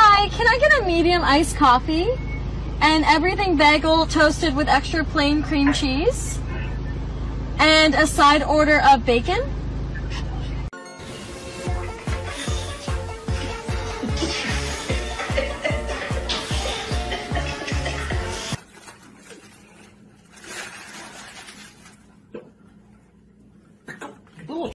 Hi, can I get a medium iced coffee? And everything bagel toasted with extra plain cream cheese? And a side order of bacon?